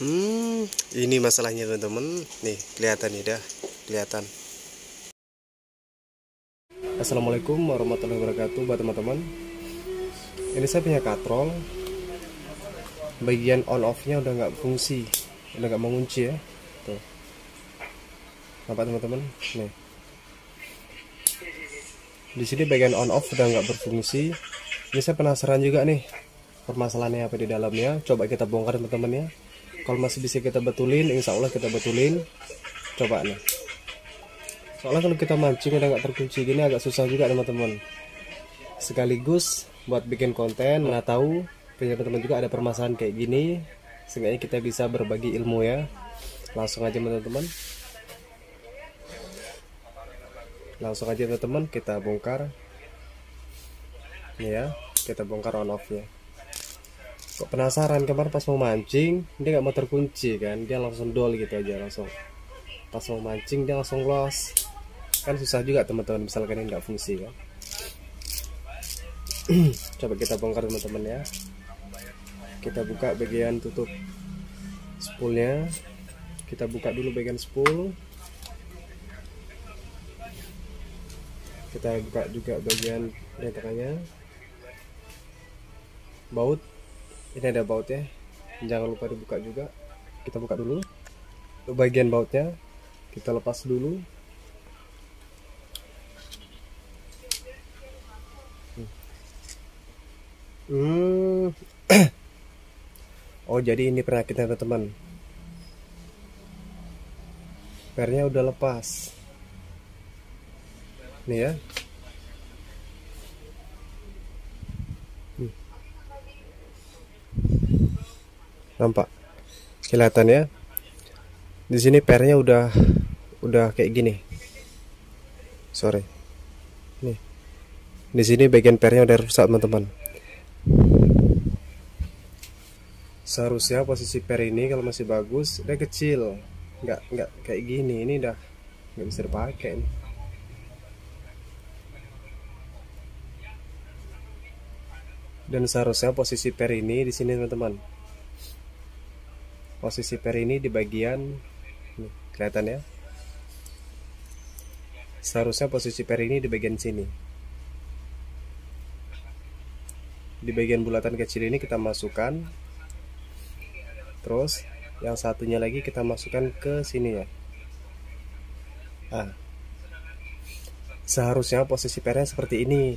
Hmm, ini masalahnya teman-teman. Nih, kelihatan nih dah, kelihatan. Assalamualaikum warahmatullahi wabarakatuh buat teman-teman. Ini saya punya katrol. Bagian on off-nya udah nggak fungsi, udah nggak mengunci ya. Tuh. Nampak teman-teman? Nih. Di sini bagian on off udah nggak berfungsi. Ini saya penasaran juga nih permasalahannya apa di dalamnya. Coba kita bongkar teman-teman ya kalau masih bisa kita betulin insya Allah kita betulin. Coba nih. Soalnya kalau kita mancing udah nggak terkunci gini agak susah juga teman-teman. Sekaligus buat bikin konten mana tahu punya teman-teman juga ada permasalahan kayak gini sehingga kita bisa berbagi ilmu ya. Langsung aja teman-teman. Langsung aja teman-teman kita bongkar. Ini ya kita bongkar on off nya kok penasaran kemarin pas mau mancing dia nggak mau terkunci kan? Dia langsung dol gitu aja langsung. Pas mau mancing dia langsung los. Kan susah juga teman-teman misalkan ini nggak fungsi kan? Coba kita bongkar teman-teman ya. Kita buka bagian tutup spoolnya. Kita buka dulu bagian spool. Kita buka juga bagian yang baut ini ada bautnya. Jangan lupa dibuka juga. Kita buka dulu. Untuk bagian bautnya kita lepas dulu. Hmm. oh jadi ini penyakitnya teman-teman. Pernya udah lepas. Nih ya nampak? Kelihatan ya? Di sini pernya udah udah kayak gini. Sorry. Nih. Di sini bagian pernya udah rusak teman-teman. Seharusnya posisi per ini kalau masih bagus udah kecil. Nggak nggak kayak gini. Ini udah nggak bisa dipakai nih. Dan seharusnya posisi per ini di sini teman-teman posisi per ini di bagian nih, kelihatan ya? Seharusnya posisi per ini di bagian sini. Di bagian bulatan kecil ini kita masukkan. Terus yang satunya lagi kita masukkan ke sini ya. Nah, seharusnya posisi pernya seperti ini.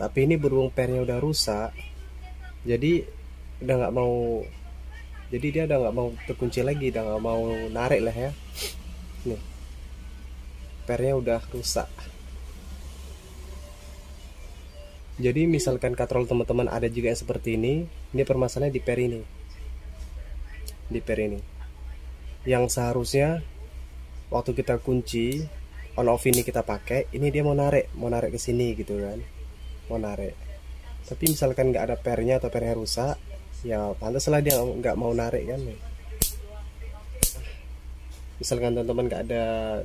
Tapi ini berhubung pernya udah rusak jadi udah nggak mau jadi dia udah nggak mau terkunci lagi udah nggak mau narik lah ya. Nih. Pernya udah rusak. Jadi misalkan katrol teman-teman ada juga yang seperti ini ini permasalahannya di per ini. Di per ini. Yang seharusnya waktu kita kunci on off ini kita pakai ini dia mau narik mau narik ke sini gitu kan. Mau narik. Tapi misalkan nggak ada pernya atau pernya rusak ya pantaslah dia nggak mau narik kan. Misalkan teman-teman nggak ada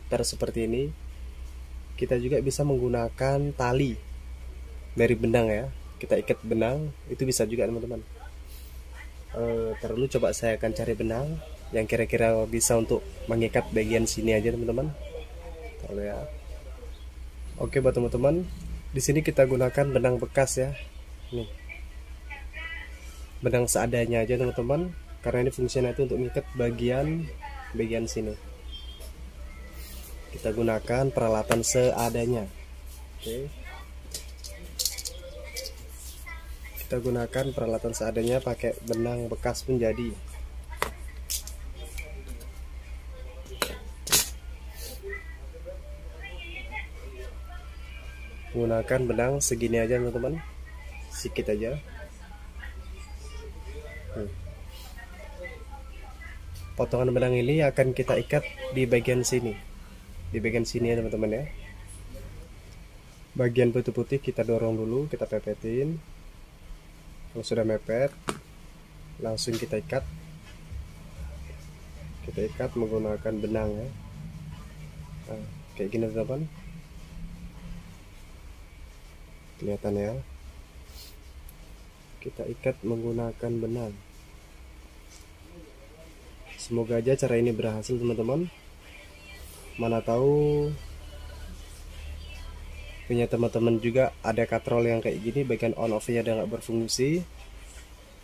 per seperti ini kita juga bisa menggunakan tali dari benang ya. Kita ikat benang itu bisa juga teman-teman. E, perlu coba saya akan cari benang yang kira-kira bisa untuk mengikat bagian sini aja teman-teman. Kalau ya. Oke buat teman-teman di sini kita gunakan benang bekas ya. Nih benang seadanya aja teman-teman. Karena ini fungsinya itu untuk mengikat bagian bagian sini. Kita gunakan peralatan seadanya. Oke. Kita gunakan peralatan seadanya pakai benang bekas pun jadi gunakan benang segini aja teman-teman. Sedikit aja potongan benang ini akan kita ikat di bagian sini. Di bagian sini ya teman-teman ya. Bagian putih-putih kita dorong dulu kita pepetin. Kalau sudah mepet langsung kita ikat. Kita ikat menggunakan benang ya. Nah, kayak gini teman-teman. Kelihatan ya? Kita ikat menggunakan benang semoga aja cara ini berhasil teman-teman. Mana tahu punya teman-teman juga ada katrol yang kayak gini bagian on off nya ada nggak berfungsi.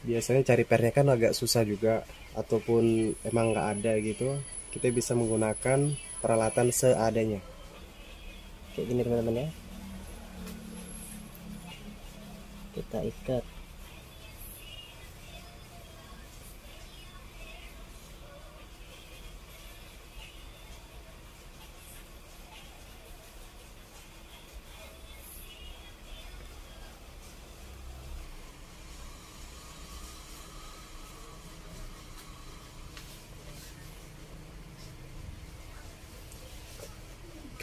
Biasanya cari pernya kan agak susah juga ataupun emang nggak ada gitu. Kita bisa menggunakan peralatan seadanya. Kayak gini teman-teman ya. Kita ikat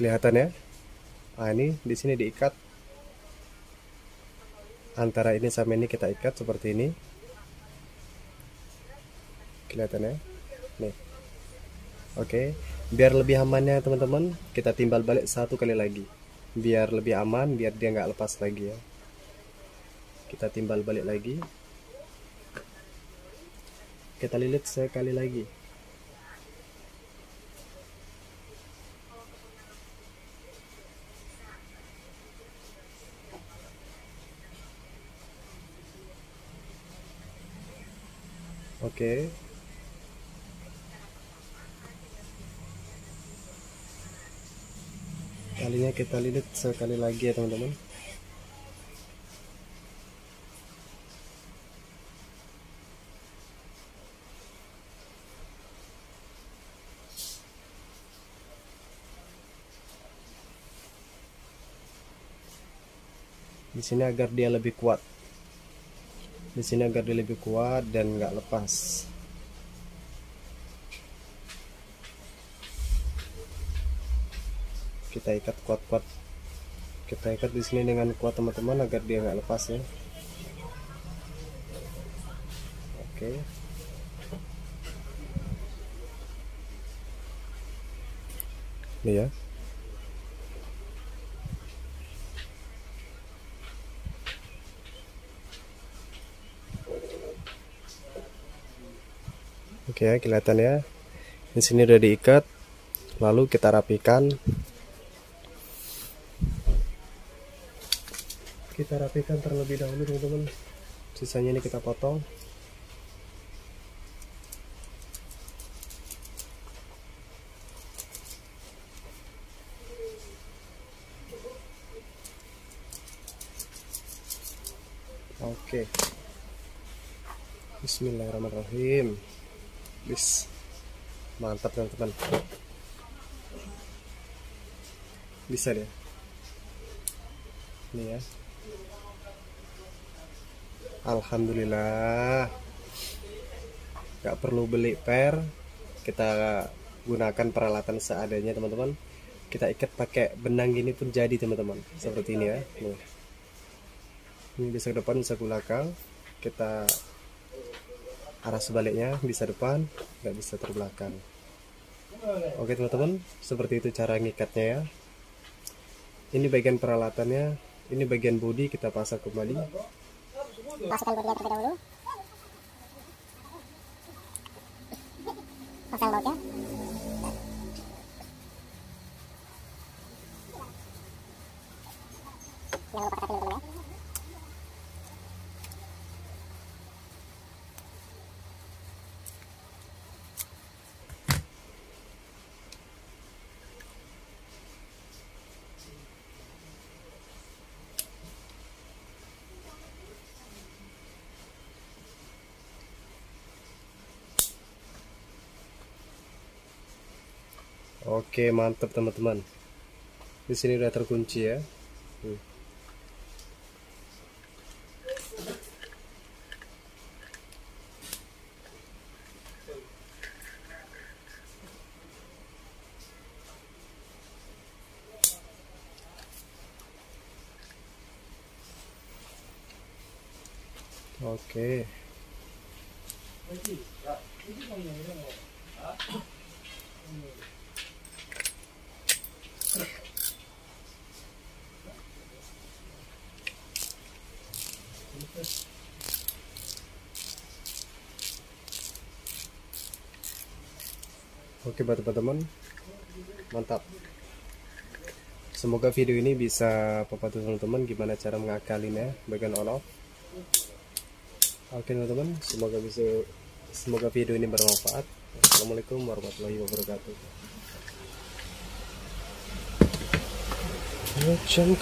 kelihatan ya. Nah ini di sini diikat. Antara ini sama ini kita ikat seperti ini. Kelihatan ya? Nih. Oke biar lebih amannya teman-teman. Kita timbal balik satu kali lagi. Biar lebih aman biar dia nggak lepas lagi ya. Kita timbal balik lagi. Kita lilit sekali lagi Oke. Kalinya kita lilit sekali lagi ya teman-teman. Di sini agar dia lebih kuat di sini agar dia lebih kuat dan nggak lepas. Kita ikat kuat-kuat. Kita ikat di sini dengan kuat teman-teman agar dia nggak lepas ya. Oke. Ini ya Oke ya, kelihatan ya. Di sini udah diikat. Lalu kita rapikan. Kita rapikan terlebih dahulu teman-teman. Sisanya ini kita potong. Oke. Bismillahirrahmanirrahim bis mantap teman-teman. Bisa deh. Ini ya. Alhamdulillah. Nggak perlu beli per kita gunakan peralatan seadanya teman-teman. Kita ikat pakai benang gini pun jadi teman-teman. Seperti ini ya. Ini bisa ke depan bisa ke belakang. Kita arah sebaliknya bisa depan nggak bisa terbelakang. Oke teman-teman seperti itu cara ngikatnya ya. Ini bagian peralatannya ini bagian bodi kita pasang kembali. Masukkan bodinya terlebih dahulu. Pasang bautnya Oke, mantap teman-teman. Di sini udah terkunci ya. Hmm. Oke. Oke buat teman-teman. Mantap. Semoga video ini bisa membantu teman-teman gimana cara mengakalinnya bagian on off. Oke teman-teman semoga bisa semoga video ini bermanfaat. Assalamualaikum warahmatullahi wabarakatuh. Jangan